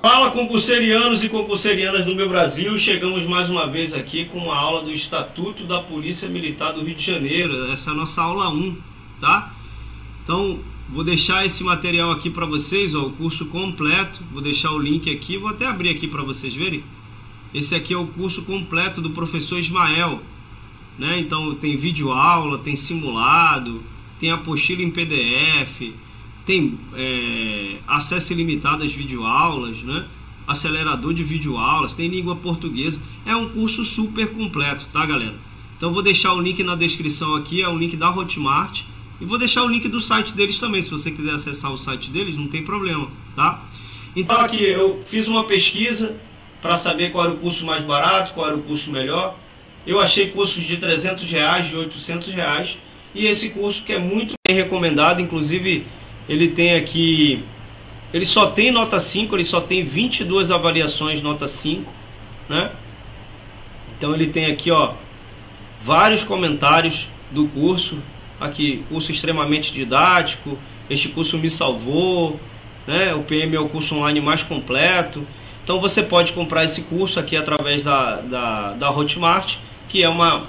Fala concurserianos e concurserianas do meu Brasil, chegamos mais uma vez aqui com uma aula do Estatuto da Polícia Militar do Rio de Janeiro, essa é a nossa aula 1, tá? Então, vou deixar esse material aqui para vocês, ó, o curso completo, vou deixar o link aqui, vou até abrir aqui para vocês verem. Esse aqui é o curso completo do professor Ismael, né? Então tem vídeo aula, tem simulado, tem apostila em PDF, tem é, acesso ilimitado às videoaulas, né? acelerador de videoaulas, tem língua portuguesa. É um curso super completo, tá, galera? Então vou deixar o link na descrição aqui, é o link da Hotmart. E vou deixar o link do site deles também, se você quiser acessar o site deles, não tem problema, tá? Então aqui eu fiz uma pesquisa para saber qual era o curso mais barato, qual era o curso melhor. Eu achei cursos de 300 reais, de 800 reais. E esse curso que é muito bem recomendado, inclusive ele tem aqui, ele só tem nota 5, ele só tem 22 avaliações nota 5, né? Então ele tem aqui, ó, vários comentários do curso, aqui, curso extremamente didático, este curso me salvou, né? O PM é o curso online mais completo. Então você pode comprar esse curso aqui através da, da, da Hotmart, que é uma,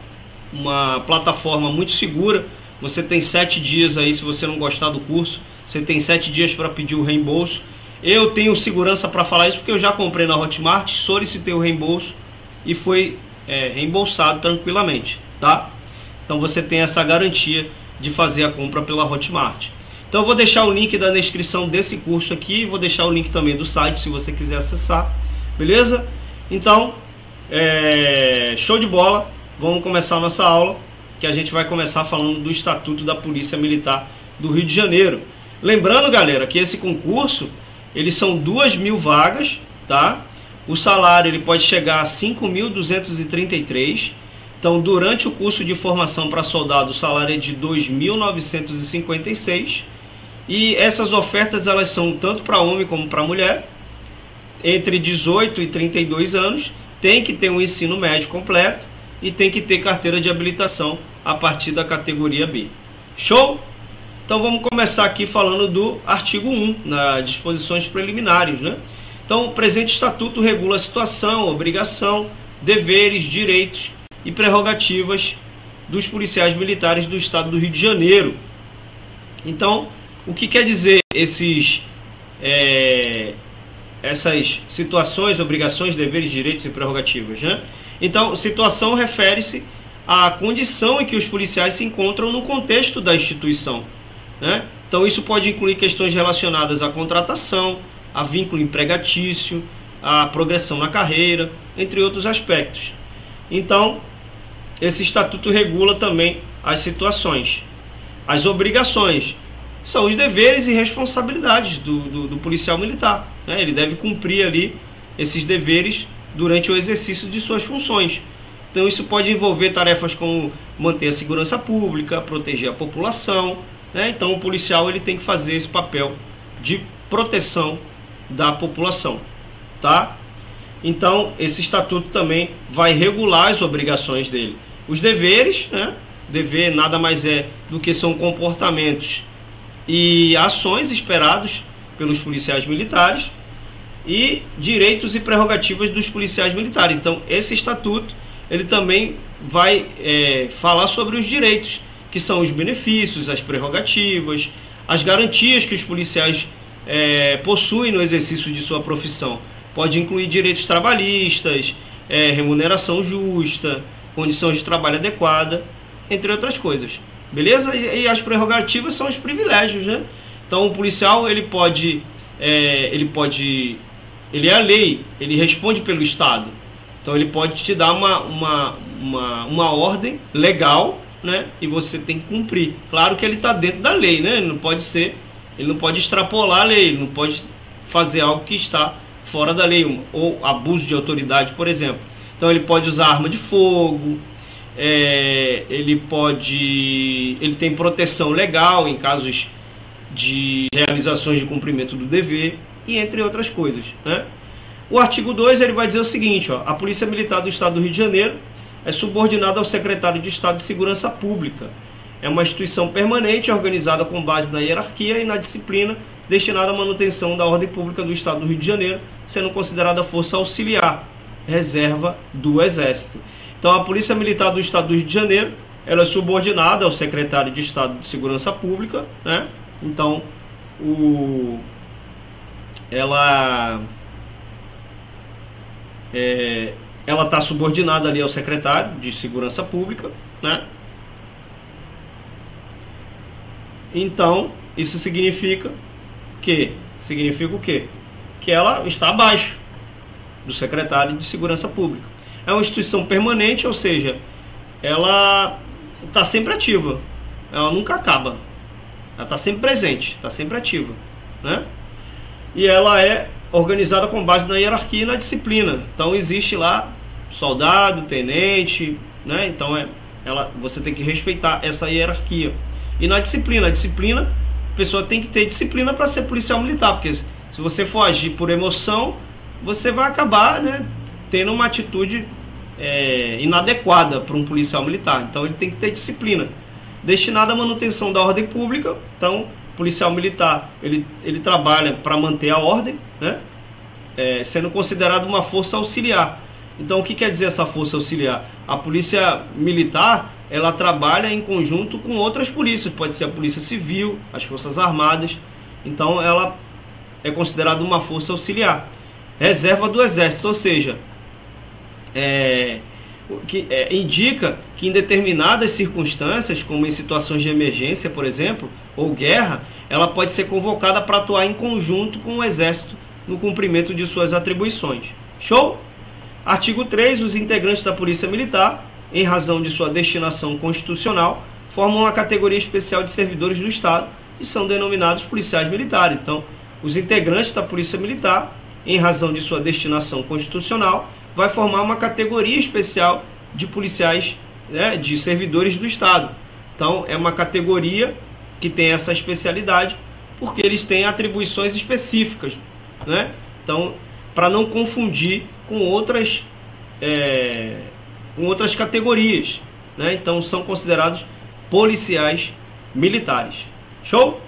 uma plataforma muito segura. Você tem sete dias aí, se você não gostar do curso, você tem sete dias para pedir o reembolso. Eu tenho segurança para falar isso porque eu já comprei na Hotmart, solicitei o reembolso e foi é, reembolsado tranquilamente, tá? Então você tem essa garantia de fazer a compra pela Hotmart. Então eu vou deixar o link da descrição desse curso aqui, vou deixar o link também do site se você quiser acessar, beleza? Então, é, show de bola, vamos começar a nossa aula, que a gente vai começar falando do Estatuto da Polícia Militar do Rio de Janeiro. Lembrando, galera, que esse concurso, eles são duas mil vagas, tá? O salário ele pode chegar a 5.233. Então, durante o curso de formação para soldado, o salário é de 2.956. E essas ofertas elas são tanto para homem como para mulher, entre 18 e 32 anos, tem que ter um ensino médio completo e tem que ter carteira de habilitação a partir da categoria B. Show? Então vamos começar aqui falando do artigo 1, nas disposições preliminares. Né? Então, o presente estatuto regula a situação, obrigação, deveres, direitos e prerrogativas dos policiais militares do Estado do Rio de Janeiro. Então, o que quer dizer esses, é, essas situações, obrigações, deveres, direitos e prerrogativas? Né? Então, situação refere-se à condição em que os policiais se encontram no contexto da instituição né? Então isso pode incluir questões relacionadas à contratação, a vínculo empregatício, a progressão na carreira, entre outros aspectos. Então, esse estatuto regula também as situações. As obrigações são os deveres e responsabilidades do, do, do policial militar. Né? Ele deve cumprir ali esses deveres durante o exercício de suas funções. Então, isso pode envolver tarefas como manter a segurança pública, proteger a população, né? Então o policial ele tem que fazer esse papel de proteção da população, tá? Então esse estatuto também vai regular as obrigações dele. Os deveres, né? Dever nada mais é do que são comportamentos e ações esperados pelos policiais militares e direitos e prerrogativas dos policiais militares. Então esse estatuto ele também vai é, falar sobre os direitos que são os benefícios, as prerrogativas, as garantias que os policiais é, possuem no exercício de sua profissão. Pode incluir direitos trabalhistas, é, remuneração justa, condições de trabalho adequada, entre outras coisas. Beleza? E, e, as prerrogativas são os privilégios, né? Então o policial ele pode, é, ele pode, ele é a lei, ele responde pelo Estado. Então ele pode te dar uma, uma, uma, uma ordem legal né? E você tem que cumprir. Claro que ele está dentro da lei, né? Ele não pode ser, ele não pode extrapolar a lei, ele não pode fazer algo que está fora da lei, ou abuso de autoridade, por exemplo. Então ele pode usar arma de fogo, é, ele pode, ele tem proteção legal em casos de realizações de cumprimento do dever e entre outras coisas, né? O artigo 2 ele vai dizer o seguinte, ó, a Polícia Militar do Estado do Rio de Janeiro é subordinado ao secretário de Estado de Segurança Pública é uma instituição permanente organizada com base na hierarquia e na disciplina destinada à manutenção da ordem pública do Estado do Rio de Janeiro, sendo considerada força auxiliar, reserva do Exército. Então, a Polícia Militar do Estado do Rio de Janeiro ela é subordinada ao secretário de Estado de Segurança Pública, né? Então, o, ela é, ela está subordinada ali ao secretário de Segurança Pública, né? Então, isso significa que significa o quê? Que ela está abaixo do secretário de Segurança Pública. É uma instituição permanente, ou seja, ela está sempre ativa. Ela nunca acaba. Ela está sempre presente, está sempre ativa, né? E ela é organizada com base na hierarquia e na disciplina. Então existe lá soldado, tenente, né? Então é, ela, você tem que respeitar essa hierarquia. E na disciplina, a disciplina, a pessoa tem que ter disciplina para ser policial militar, porque se você for agir por emoção, você vai acabar, né, tendo uma atitude é, inadequada para um policial militar. Então ele tem que ter disciplina destinada à manutenção da ordem pública. Então, policial militar ele, ele trabalha para manter a ordem, né? É, sendo considerado uma força auxiliar. Então, o que quer dizer essa força auxiliar? A polícia militar ela trabalha em conjunto com outras polícias, pode ser a polícia civil, as forças armadas. Então, ela é considerada uma força auxiliar, reserva do exército, ou seja, é, que é, indica que em determinadas circunstâncias, como em situações de emergência, por exemplo, ou guerra, ela pode ser convocada para atuar em conjunto com o Exército no cumprimento de suas atribuições. Show? Artigo 3. Os integrantes da Polícia Militar, em razão de sua destinação constitucional, formam uma categoria especial de servidores do Estado e são denominados policiais militares. Então, os integrantes da Polícia Militar, em razão de sua destinação constitucional, vai formar uma categoria especial de policiais, né, de servidores do Estado. Então, é uma categoria que tem essa especialidade, porque eles têm atribuições específicas. Né? Então, para não confundir com outras, é, com outras categorias. Né? Então, são considerados policiais militares. Show?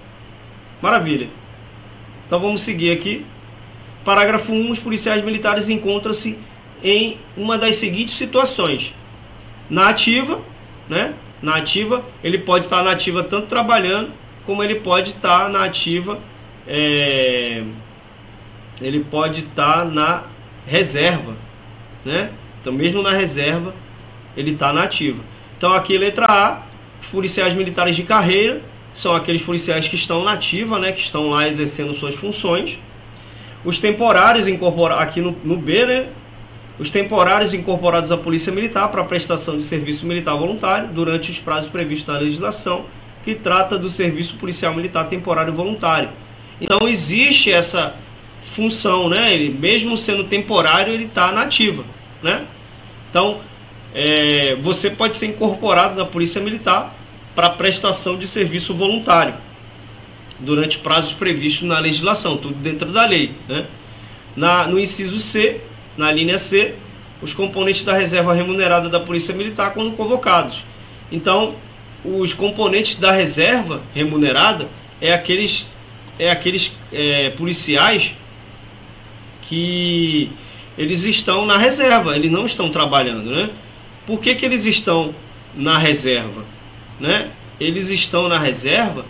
Maravilha. Então, vamos seguir aqui. Parágrafo 1. Os policiais militares encontram-se em uma das seguintes situações. Na ativa, né? Na ativa, ele pode estar na ativa tanto trabalhando, como ele pode estar na ativa, é, ele pode estar na reserva, né? Então, mesmo na reserva, ele está na ativa. Então, aqui, letra A, os policiais militares de carreira são aqueles policiais que estão na ativa, né? Que estão lá exercendo suas funções. Os temporários incorporados, aqui no, no B, né? Os temporários incorporados à Polícia Militar para prestação de serviço militar voluntário durante os prazos previstos na legislação que trata do serviço policial militar temporário voluntário. Então existe essa função, né? Ele, mesmo sendo temporário, ele está na ativa, né? Então é, você pode ser incorporado na Polícia Militar para prestação de serviço voluntário durante prazos previstos na legislação, tudo dentro da lei, né? Na, no inciso C, na linha C, os componentes da reserva remunerada da Polícia Militar quando convocados. Então, os componentes da reserva remunerada é aqueles, é aqueles é, policiais que eles estão na reserva, eles não estão trabalhando, né? Por que, que eles estão na reserva? Né? Eles estão na reserva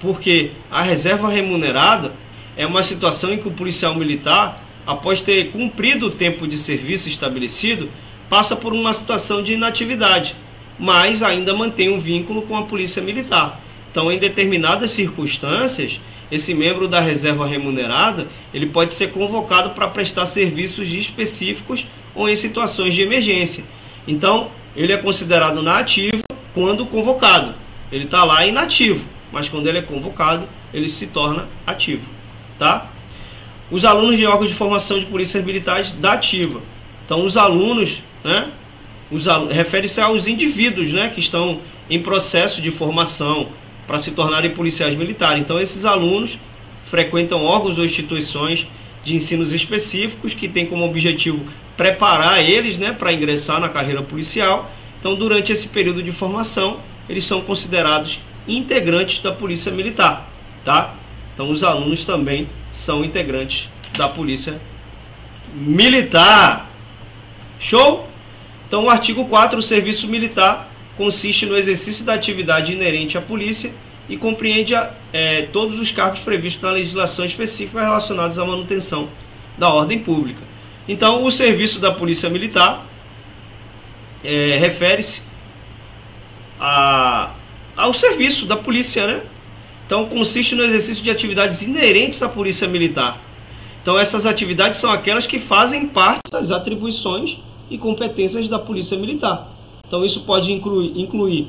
porque a reserva remunerada é uma situação em que o policial militar após ter cumprido o tempo de serviço estabelecido, passa por uma situação de inatividade, mas ainda mantém um vínculo com a Polícia Militar. Então, em determinadas circunstâncias, esse membro da reserva remunerada, ele pode ser convocado para prestar serviços específicos ou em situações de emergência. Então, ele é considerado na ativa quando convocado. Ele está lá inativo, mas quando ele é convocado, ele se torna ativo, tá? Os alunos de órgãos de formação de polícias militares da ativa. Então, os alunos, né, os refere-se aos indivíduos né, que estão em processo de formação para se tornarem policiais militares. Então, esses alunos frequentam órgãos ou instituições de ensinos específicos que têm como objetivo preparar eles né, para ingressar na carreira policial. Então, durante esse período de formação, eles são considerados integrantes da Polícia Militar, tá? Então os alunos também são integrantes da Polícia Militar. Show? Então o artigo 4, o serviço militar consiste no exercício da atividade inerente à polícia e compreende é, todos os cargos previstos na legislação específica relacionados à manutenção da ordem pública. Então, o serviço da Polícia Militar é, refere-se ao serviço da polícia, né? Então, consiste no exercício de atividades inerentes à Polícia Militar. Então, essas atividades são aquelas que fazem parte das atribuições e competências da Polícia Militar. Então, isso pode incluir, incluir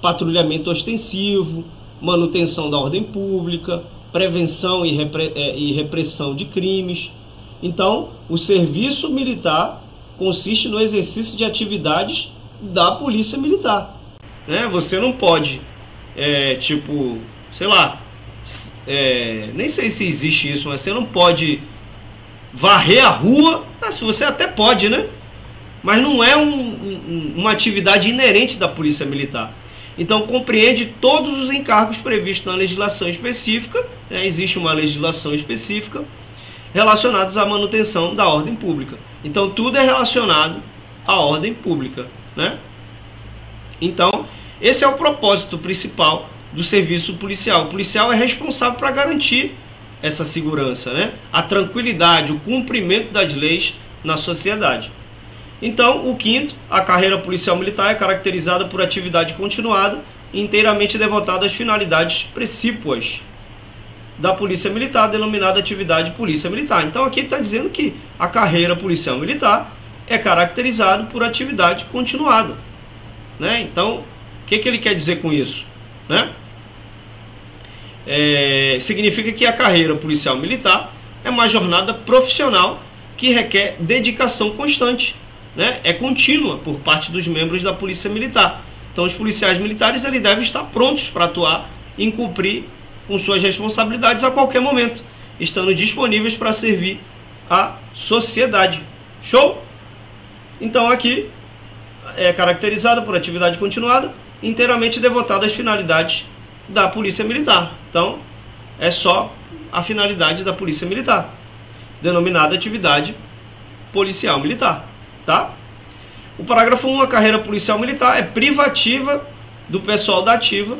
patrulhamento ostensivo, manutenção da ordem pública, prevenção e, repre, é, e repressão de crimes. Então, o serviço militar consiste no exercício de atividades da Polícia Militar. Né? Você não pode, é, tipo, sei lá, é, nem sei se existe isso, mas você não pode varrer a rua. se você até pode, né? Mas não é um, um, uma atividade inerente da Polícia Militar. Então compreende todos os encargos previstos na legislação específica, né? existe uma legislação específica relacionados à manutenção da ordem pública. Então tudo é relacionado à ordem pública, né? Então esse é o propósito principal do serviço policial. O policial é responsável para garantir essa segurança, né? A tranquilidade, o cumprimento das leis na sociedade. Então, o quinto, a carreira policial militar é caracterizada por atividade continuada, inteiramente devotada às finalidades precípuas da Polícia Militar, denominada atividade Polícia Militar. Então, aqui está dizendo que a carreira policial militar é caracterizada por atividade continuada. Né? Então, o que, que ele quer dizer com isso? Né? É, significa que a carreira policial militar é uma jornada profissional que requer dedicação constante né, é contínua por parte dos membros da Polícia Militar. Então, os policiais militares eles devem estar prontos para atuar e cumprir com suas responsabilidades a qualquer momento, estando disponíveis para servir a sociedade. Show? Então, aqui é caracterizado por atividade continuada, inteiramente devotada às finalidades da Polícia Militar. Então, é só a finalidade da Polícia Militar, denominada atividade policial militar tá? O parágrafo 1, a carreira policial militar é privativa do pessoal da ativa,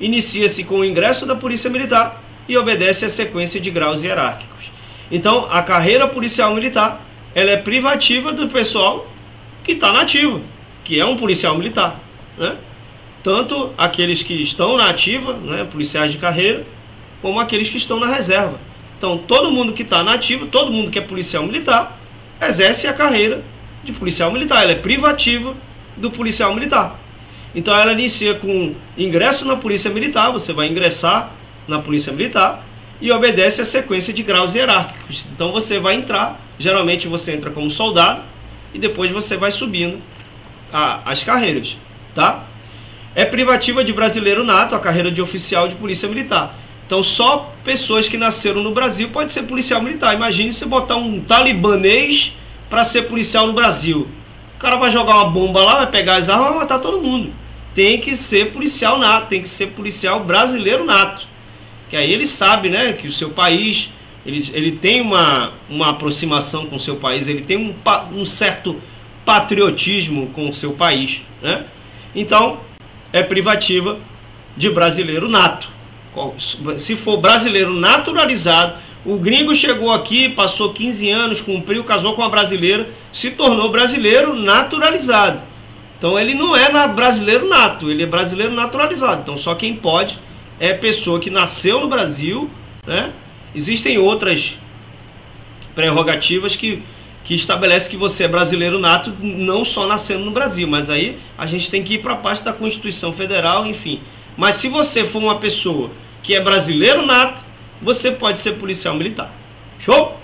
inicia-se com o ingresso da Polícia Militar e obedece à sequência de graus hierárquicos. Então, a carreira policial militar, ela é privativa do pessoal que está na ativa, que é um policial militar, né? Tanto aqueles que estão na ativa, né, policiais de carreira, como aqueles que estão na reserva. Então, todo mundo que está na ativa, todo mundo que é policial militar, exerce a carreira de policial militar, ela é privativa do policial militar. Então ela inicia com ingresso na polícia militar, você vai ingressar na polícia militar e obedece a sequência de graus hierárquicos. Então você vai entrar, geralmente você entra como soldado e depois você vai subindo a, as carreiras, tá? É privativa de brasileiro nato a carreira de oficial de polícia militar. Então só pessoas que nasceram no Brasil pode ser policial militar. Imagine se botar um talibanês para ser policial no Brasil. O cara vai jogar uma bomba lá, vai pegar as armas vai matar todo mundo. Tem que ser policial nato, tem que ser policial brasileiro nato. Que aí ele sabe, né, que o seu país, ele, ele tem uma, uma aproximação com o seu país, ele tem um, um certo patriotismo com o seu país, né? Então, é privativa de brasileiro nato. Se for brasileiro naturalizado, o gringo chegou aqui, passou 15 anos, cumpriu, casou com uma brasileira, se tornou brasileiro naturalizado. Então ele não é brasileiro nato, ele é brasileiro naturalizado. Então só quem pode é pessoa que nasceu no Brasil, né? Existem outras prerrogativas que, que estabelece que você é brasileiro nato, não só nascendo no Brasil, mas aí a gente tem que ir para a parte da Constituição Federal, enfim. Mas se você for uma pessoa que é brasileiro nato, você pode ser policial militar. Show?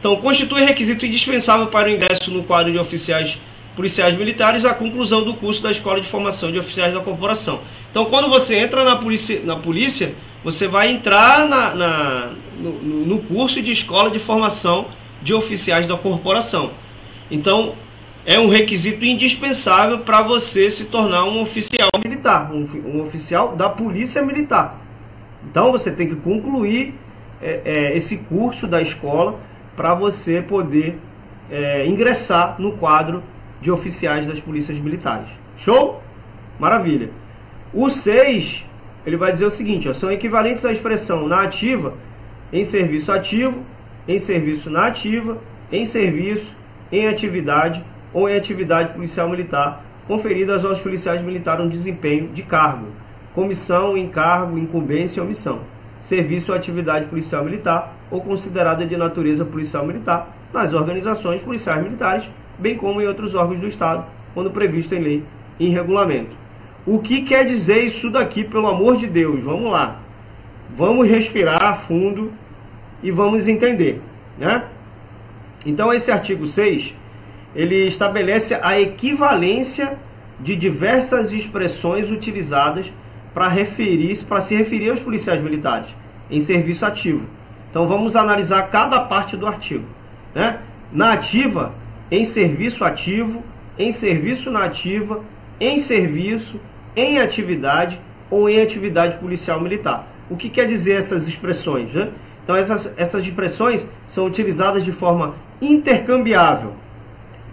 Então, constitui requisito indispensável para o ingresso no quadro de oficiais policiais militares a conclusão do curso da Escola de Formação de Oficiais da Corporação. Então, quando você entra na polícia, na polícia você vai entrar na, na no, no curso de Escola de Formação de Oficiais da Corporação. Então, é um requisito indispensável para você se tornar um oficial militar, um, um, oficial da Polícia Militar. Então você tem que concluir é, é, esse curso da escola para você poder é, ingressar no quadro de oficiais das polícias militares. Show? Maravilha. O 6, ele vai dizer o seguinte, ó, são equivalentes à expressão na ativa, em serviço ativo, em serviço na ativa, em serviço, em atividade ou em atividade policial militar, conferidas aos policiais militares no desempenho de cargo, comissão, encargo, incumbência ou omissão, serviço ou atividade policial militar ou considerada de natureza policial militar nas organizações policiais militares, bem como em outros órgãos do Estado, quando previsto em lei e em regulamento. O que quer dizer isso daqui, pelo amor de Deus? Vamos lá. Vamos respirar fundo e vamos entender, né? Então esse artigo 6, ele estabelece a equivalência de diversas expressões utilizadas para referir, para se referir aos policiais militares em serviço ativo. Então vamos analisar cada parte do artigo. Né? Na ativa, em serviço ativo, em serviço na ativa, em serviço, em atividade ou em atividade policial militar. O que quer dizer essas expressões? Né? Então essas, essas expressões são utilizadas de forma intercambiável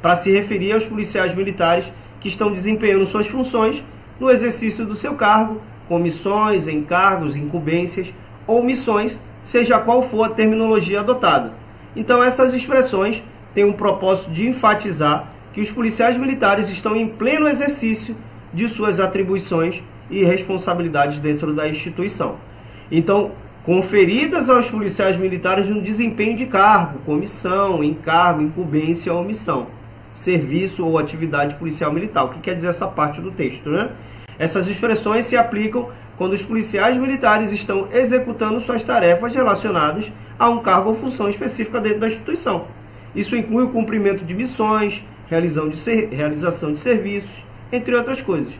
para se referir aos policiais militares que estão desempenhando suas funções no exercício do seu cargo, com missões, encargos, incumbências ou missões, seja qual for a terminologia adotada. Então essas expressões têm um propósito de enfatizar que os policiais militares estão em pleno exercício de suas atribuições e responsabilidades dentro da instituição. Então, conferidas aos policiais militares no desempenho de cargo, comissão, encargo, incumbência ou omissão, serviço ou atividade policial militar. O que quer dizer essa parte do texto, né? Essas expressões se aplicam quando os policiais militares estão executando suas tarefas relacionadas a um cargo ou função específica dentro da instituição. Isso inclui o cumprimento de missões, realização de serviços, entre outras coisas.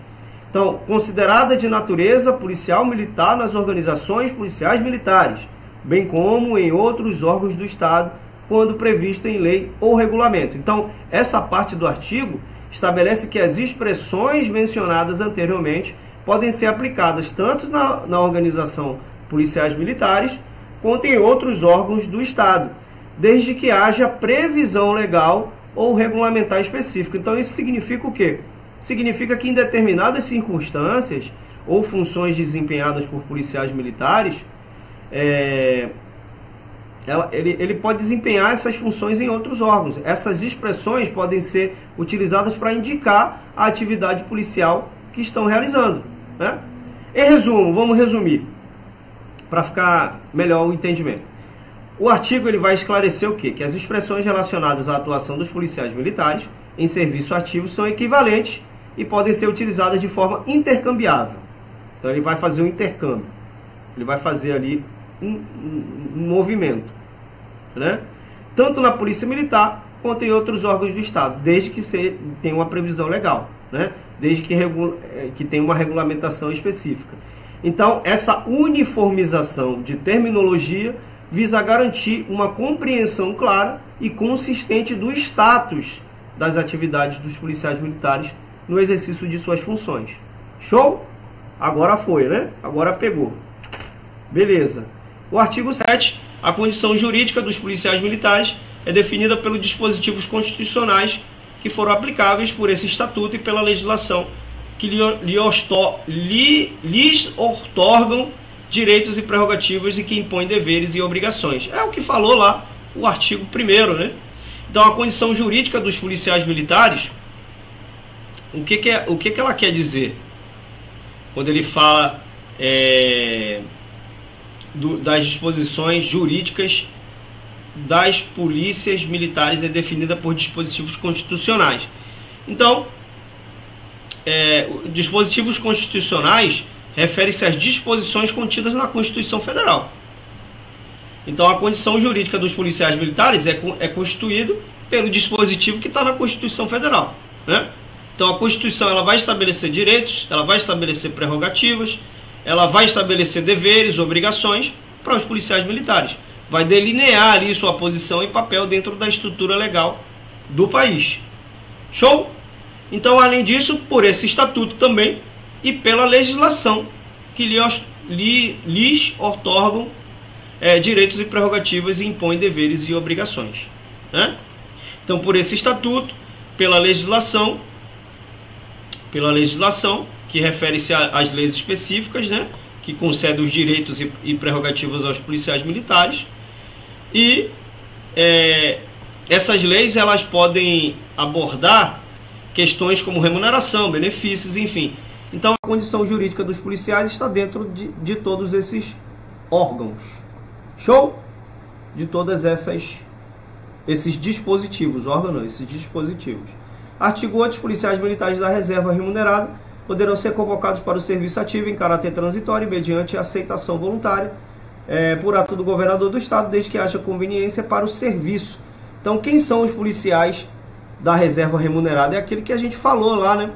Então, considerada de natureza policial militar nas organizações policiais militares, bem como em outros órgãos do Estado, quando previsto em lei ou regulamento. Então, essa parte do artigo estabelece que as expressões mencionadas anteriormente podem ser aplicadas tanto na, na organização policiais militares quanto em outros órgãos do Estado, desde que haja previsão legal ou regulamentar específica. Então, isso significa o quê? Significa que em determinadas circunstâncias ou funções desempenhadas por policiais militares, é, ela, ele, ele pode desempenhar essas funções em outros órgãos. Essas expressões podem ser utilizadas para indicar a atividade policial que estão realizando. Né? Em resumo, vamos resumir, para ficar melhor o entendimento. O artigo ele vai esclarecer o quê? Que as expressões relacionadas à atuação dos policiais militares em serviço ativo são equivalentes e podem ser utilizadas de forma intercambiável. Então ele vai fazer um intercâmbio. Ele vai fazer ali um, um, um movimento. Né? Tanto na Polícia Militar quanto em outros órgãos do Estado, desde que se tenha uma previsão legal, né? desde que, regula, eh, que tenha uma regulamentação específica. Então, essa uniformização de terminologia visa garantir uma compreensão clara e consistente do status das atividades dos policiais militares no exercício de suas funções. Show? Agora foi, né? Agora pegou. Beleza. O artigo 7, a condição jurídica dos policiais militares é definida pelos dispositivos constitucionais que foram aplicáveis por esse estatuto e pela legislação que lhes otorgam direitos e prerrogativas e que impõem deveres e obrigações. É o que falou lá o artigo 1 né? Então a condição jurídica dos policiais militares o que, que, é, o que, que ela quer dizer? Quando ele fala é, do, das disposições jurídicas das polícias militares é definida por dispositivos constitucionais. Então, é, dispositivos constitucionais refere-se às disposições contidas na Constituição Federal. Então, a condição jurídica dos policiais militares é, é constituída pelo dispositivo que está na Constituição Federal. Né? Então a Constituição ela vai estabelecer direitos, ela vai estabelecer prerrogativas, ela vai estabelecer deveres, obrigações para os policiais militares. Vai delinear ali sua posição e papel dentro da estrutura legal do país. Show? Então, além disso, por esse estatuto também e pela legislação que lhe, lhes otorgam é, direitos e prerrogativas e impõem deveres e obrigações. Né? Então, por esse estatuto, pela legislação, pela legislação que refere-se às leis específicas, né, que concedem os direitos e, e prerrogativas aos policiais militares, e é, essas leis elas podem abordar questões como remuneração, benefícios, enfim. Então a condição jurídica dos policiais está dentro de, de todos esses órgãos. Show? De todas essas esses dispositivos, órgãos esses dispositivos. Artigo 8, os policiais militares da reserva remunerada poderão ser convocados para o serviço ativo em caráter transitório mediante aceitação voluntária é, por ato do governador do estado, desde que haja conveniência para o serviço. Então, quem são os policiais da reserva remunerada? É aquele que a gente falou lá, né?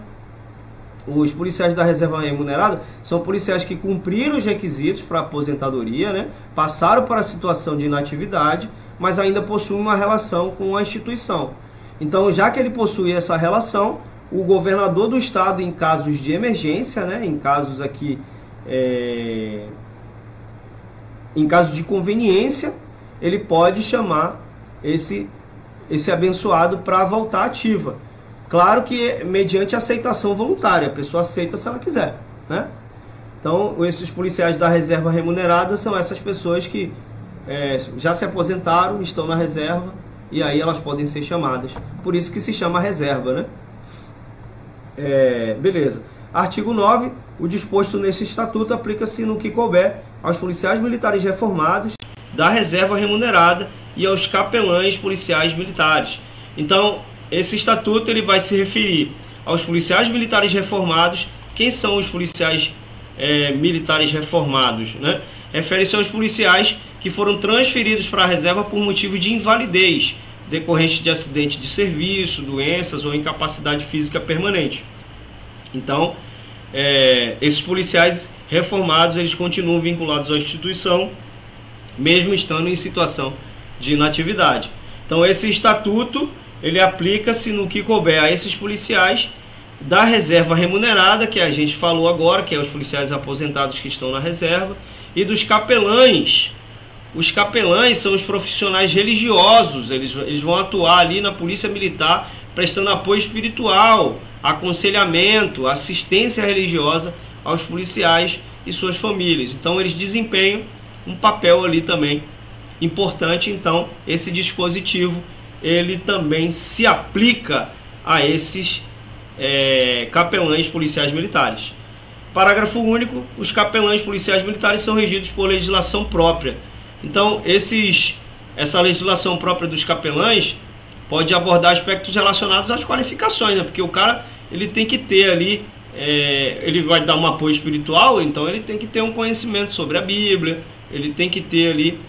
Os policiais da reserva remunerada são policiais que cumpriram os requisitos para aposentadoria, né? passaram para a situação de inatividade, mas ainda possuem uma relação com a instituição. Então, já que ele possui essa relação, o governador do estado, em casos de emergência, né? em casos aqui, é... em casos de conveniência, ele pode chamar esse, esse abençoado para voltar ativa. Claro que mediante aceitação voluntária, a pessoa aceita se ela quiser, né? Então, esses policiais da reserva remunerada são essas pessoas que é, já se aposentaram, estão na reserva e aí elas podem ser chamadas. Por isso que se chama reserva, né? É, beleza. Artigo 9. O disposto nesse estatuto aplica-se no que couber aos policiais militares reformados da reserva remunerada e aos capelães policiais militares. Então, esse estatuto ele vai se referir aos policiais militares reformados. Quem são os policiais é, militares reformados? Né? Refere-se aos policiais que foram transferidos para a reserva por motivo de invalidez, decorrente de acidente de serviço, doenças ou incapacidade física permanente. Então, é, esses policiais reformados eles continuam vinculados à instituição, mesmo estando em situação de inatividade. Então, esse estatuto ele aplica-se no que couber a esses policiais da reserva remunerada, que a gente falou agora, que é os policiais aposentados que estão na reserva, e dos capelães. Os capelães são os profissionais religiosos, eles, eles vão atuar ali na polícia militar, prestando apoio espiritual, aconselhamento, assistência religiosa aos policiais e suas famílias. Então, eles desempenham um papel ali também importante. Então, esse dispositivo ele também se aplica a esses é, capelães policiais militares. Parágrafo único: os capelães policiais militares são regidos por legislação própria. Então, esses, essa legislação própria dos capelães pode abordar aspectos relacionados às qualificações, né? porque o cara ele tem que ter ali, é, ele vai dar um apoio espiritual, então ele tem que ter um conhecimento sobre a Bíblia, ele tem que ter ali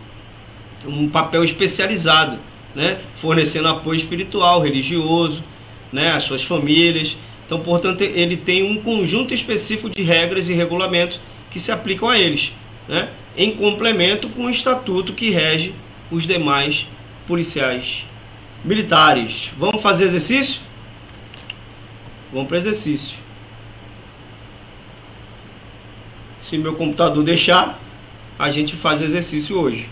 um papel especializado né, fornecendo apoio espiritual, religioso, né, às suas famílias. Então, portanto, ele tem um conjunto específico de regras e regulamentos que se aplicam a eles, né, em complemento com o estatuto que rege os demais policiais militares. Vamos fazer exercício? Vamos para exercício. Se meu computador deixar, a gente faz exercício hoje.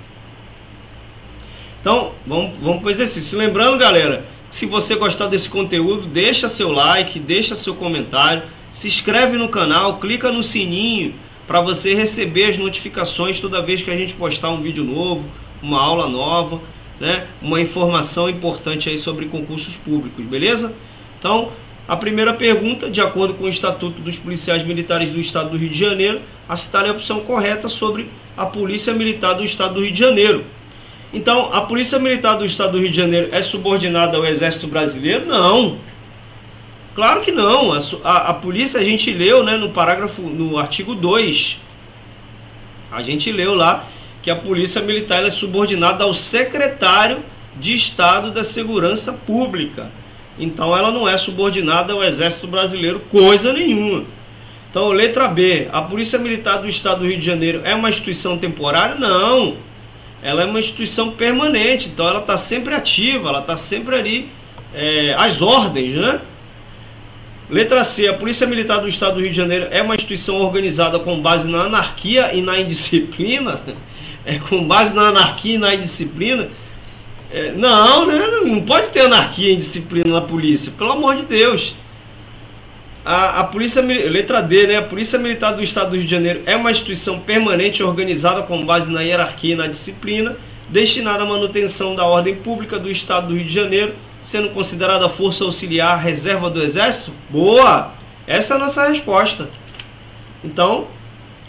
Então, vamos, vamos para o exercício. Lembrando, galera, que se você gostar desse conteúdo, deixa seu like, deixa seu comentário, se inscreve no canal, clica no sininho para você receber as notificações toda vez que a gente postar um vídeo novo, uma aula nova, né? uma informação importante aí sobre concursos públicos, beleza? Então, a primeira pergunta, de acordo com o Estatuto dos Policiais Militares do Estado do Rio de Janeiro, a citar a opção correta sobre a Polícia Militar do Estado do Rio de Janeiro. Então, a Polícia Militar do Estado do Rio de Janeiro é subordinada ao Exército Brasileiro? Não. Claro que não. A, a, a polícia a gente leu né, no parágrafo, no artigo 2. A gente leu lá que a Polícia Militar é subordinada ao secretário de Estado da Segurança Pública. Então ela não é subordinada ao Exército Brasileiro, coisa nenhuma. Então, letra B, a Polícia Militar do Estado do Rio de Janeiro é uma instituição temporária? Não ela é uma instituição permanente, então ela está sempre ativa, ela está sempre ali é, as ordens, né? Letra C. A Polícia Militar do Estado do Rio de Janeiro é uma instituição organizada com base na anarquia e na indisciplina. É com base na anarquia e na indisciplina. É, não, né? Não pode ter anarquia e indisciplina na polícia, pelo amor de Deus. A, a polícia letra D, né? A Polícia Militar do Estado do Rio de Janeiro é uma instituição permanente organizada com base na hierarquia e na disciplina, destinada à manutenção da ordem pública do Estado do Rio de Janeiro sendo considerada força auxiliar reserva do Exército? Boa! Essa é a nossa resposta. Então,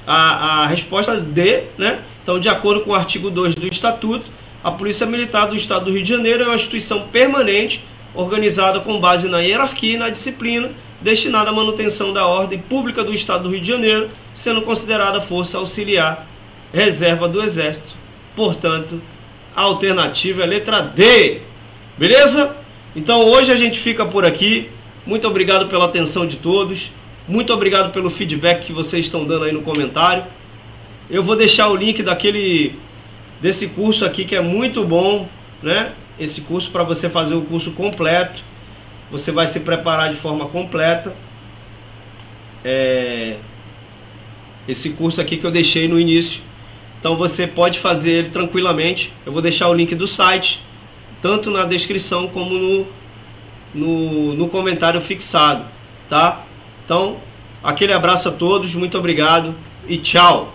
a, a resposta D, né? Então, de acordo com o artigo 2 do Estatuto, a Polícia Militar do Estado do Rio de Janeiro é uma instituição permanente, organizada com base na hierarquia e na disciplina, destinada à manutenção da ordem pública do Estado do Rio de Janeiro, sendo considerada força auxiliar reserva do Exército. Portanto, a alternativa é a letra D. Beleza? Então hoje a gente fica por aqui. Muito obrigado pela atenção de todos. Muito obrigado pelo feedback que vocês estão dando aí no comentário. Eu vou deixar o link daquele desse curso aqui que é muito bom, né? Esse curso para você fazer o curso completo. Você vai se preparar de forma completa. É... Esse curso aqui que eu deixei no início. Então você pode fazer ele tranquilamente. Eu vou deixar o link do site tanto na descrição como no, no, no comentário fixado, tá? Então, aquele abraço a todos, muito obrigado e tchau!